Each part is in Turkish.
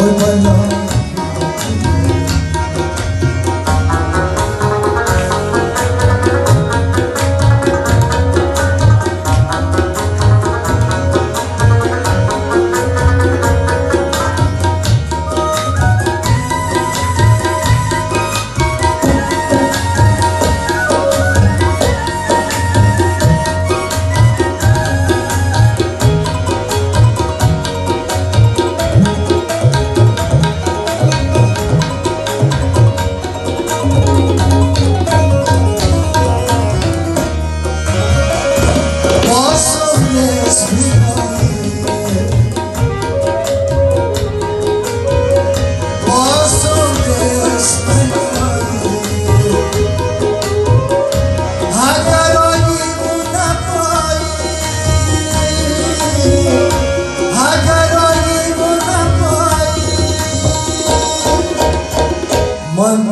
Oh, my love.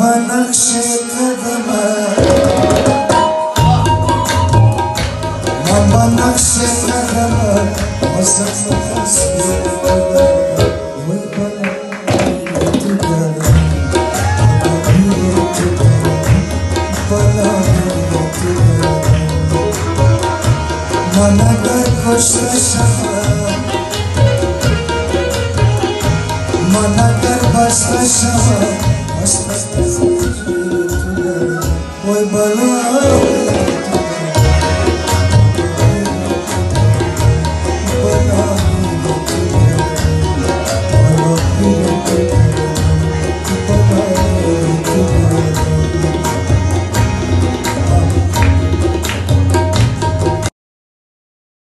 Mama nakşe kadama Mama nakşe kadama Masası kasbı Oy bana yürütüler Bana yürütüler Bana yürütüler Bana da koşlaşama Bana başlaşama Başlaşama